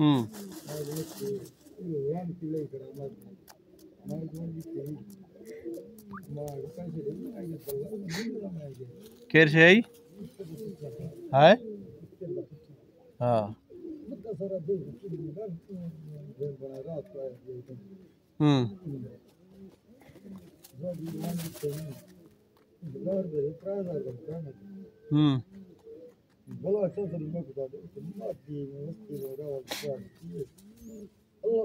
हम्म केर से आई? है हाँ। हम्म हम्म Valla çok da bilmek lazım. Maddi, musti, valla, Allah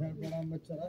घर बड़ा मच्छर है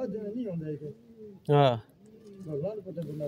आज नहीं होता है कि हाँ लान पता बना